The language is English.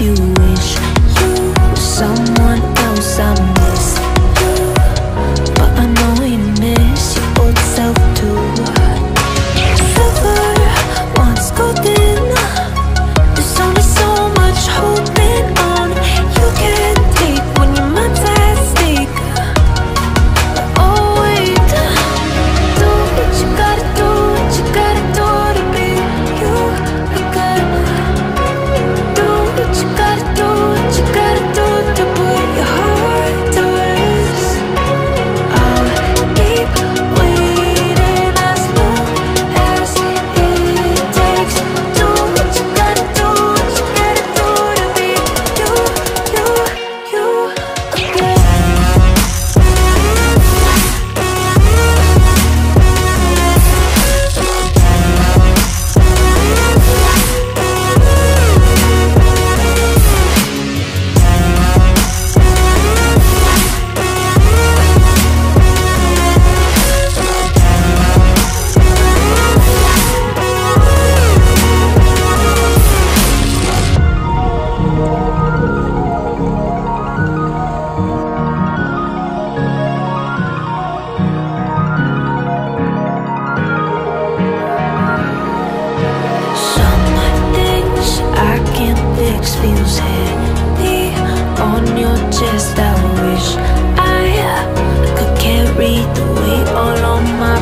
you wish. just a wish I could carry the weight all on my